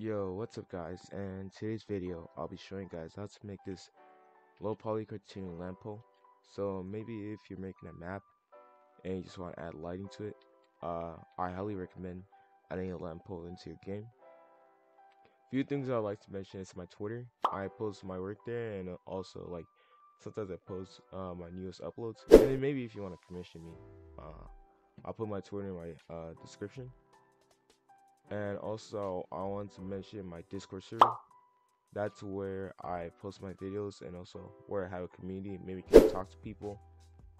Yo, what's up guys? And today's video, I'll be showing guys how to make this low poly cartoon lamp pole. So maybe if you're making a map and you just want to add lighting to it, uh, I highly recommend adding a lamp pole into your game. Few things I'd like to mention is my Twitter. I post my work there and also like sometimes I post uh, my newest uploads. And maybe if you want to commission me, uh, I'll put my Twitter in my uh, description. And also, I want to mention my Discord server. That's where I post my videos and also where I have a community. Maybe you can talk to people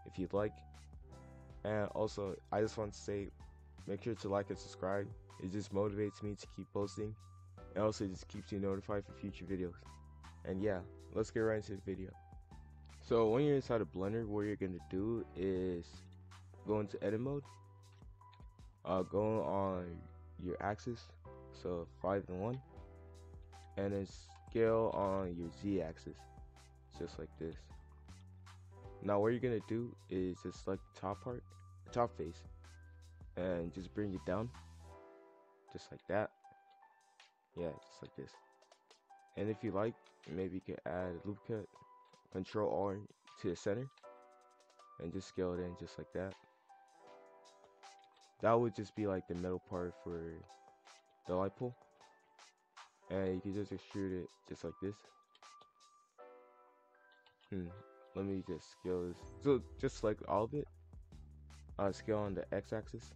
if you'd like. And also, I just want to say make sure to like and subscribe. It just motivates me to keep posting. And also, just keeps you notified for future videos. And yeah, let's get right into the video. So, when you're inside of Blender, what you're going to do is go into edit mode. Uh, go on your axis, so 5 and 1, and then scale on your z axis, just like this. Now what you're gonna do is just select the top part, the top face, and just bring it down, just like that. Yeah, just like this. And if you like, maybe you can add a loop cut, control R to the center, and just scale it in just like that that would just be like the metal part for the light pole. And you can just extrude it just like this. Hmm let me just scale this. So just select all of it uh, scale on the x-axis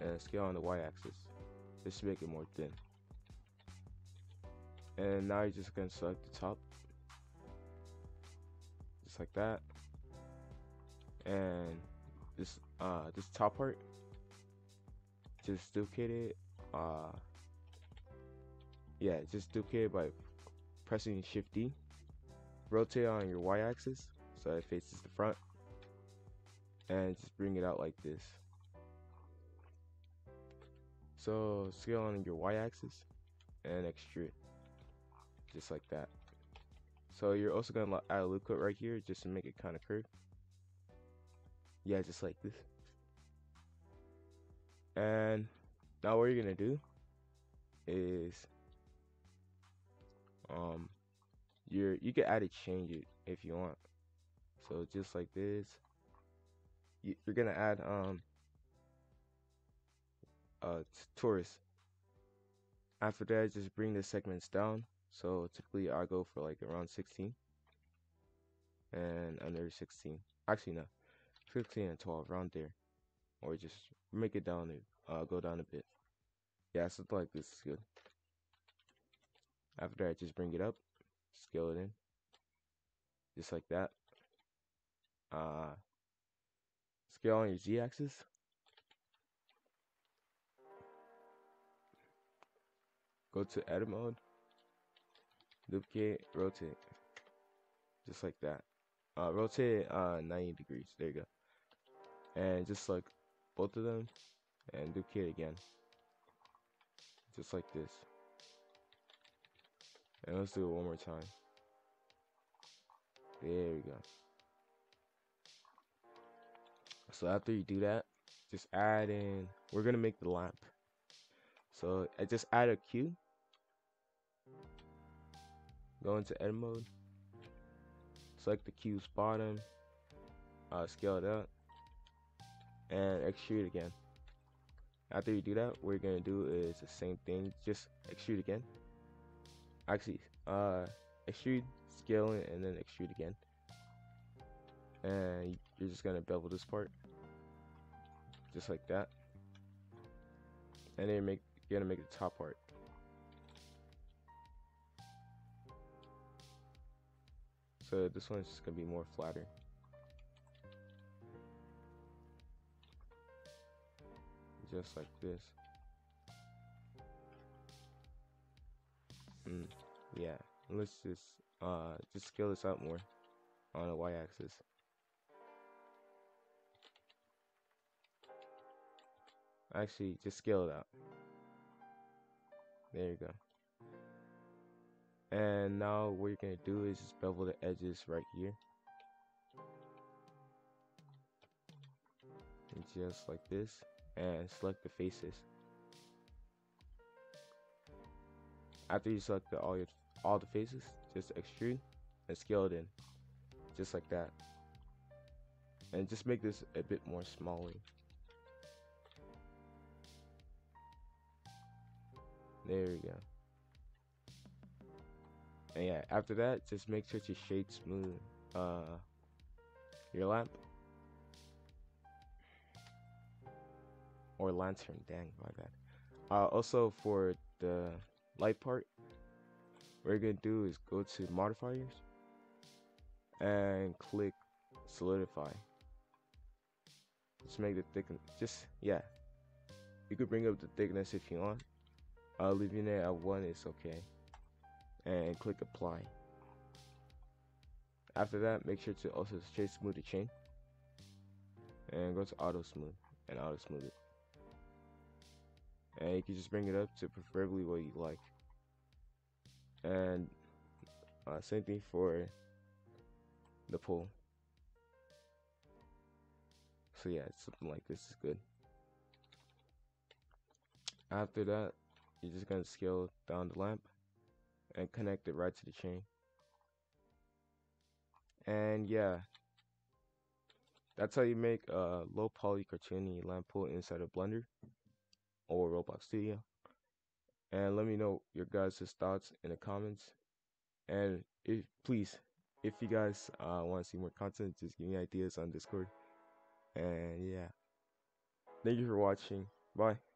and scale on the y-axis. Just to make it more thin. And now you're just gonna select the top. Just like that. And this uh this top part just duplicate it. Uh, yeah, just duplicate it by pressing Shift D. Rotate on your Y axis so it faces the front, and just bring it out like this. So scale on your Y axis and extrude, just like that. So you're also gonna add a loop cut right here just to make it kind of curved. Yeah, just like this. And now what you're gonna do is um you're you can add a change it if you want. So just like this, you, you're gonna add um uh torus. After that, just bring the segments down. So typically I go for like around 16 and under 16. Actually no, 15 and 12 around there, or just make it down uh, go down a bit. Yeah, something like this is good. After that, just bring it up, scale it in, just like that. Uh, scale on your z-axis. Go to edit mode, duplicate, rotate, just like that. Uh, rotate uh 90 degrees. There you go. And just like both of them, and duplicate again. Just like this. And let's do it one more time. There we go. So after you do that just add in we're gonna make the lamp. So I just add a cube go into edit mode. Select the cube's bottom uh, scale it up and extrude again after you do that, what you're gonna do is the same thing, just extrude again. Actually, uh, extrude, scale and then extrude again. And you're just gonna bevel this part, just like that. And then you make you're gonna make the top part. So this one's just gonna be more flatter. Just like this. Mm, yeah, let's just uh just scale this up more on the y-axis. Actually, just scale it out. There you go. And now what you're gonna do is just bevel the edges right here. Just like this and select the faces. after you select all your all the faces, just extrude and scale it in, just like that. And just make this a bit more smaller. There we go. And yeah, after that, just make sure to shade smooth uh, your lamp. Or lantern, dang, my bad. Uh, also for the light part, what you're gonna do is go to modifiers and click solidify. Just make the thickness, just, yeah. You could bring up the thickness if you want. Uh, leaving it at 1 is okay. And click apply. After that, make sure to also shade smooth the chain. And go to auto smooth and auto smooth it. And you can just bring it up to preferably what you like. And uh, same thing for the pull. So yeah, something like this is good. After that, you're just gonna scale down the lamp and connect it right to the chain. And yeah, that's how you make a low poly cartoony lamp pull inside of Blender or Roblox Studio. And let me know your guys' thoughts in the comments. And if please, if you guys uh, want to see more content, just give me ideas on Discord. And yeah, thank you for watching. Bye.